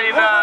Marlena.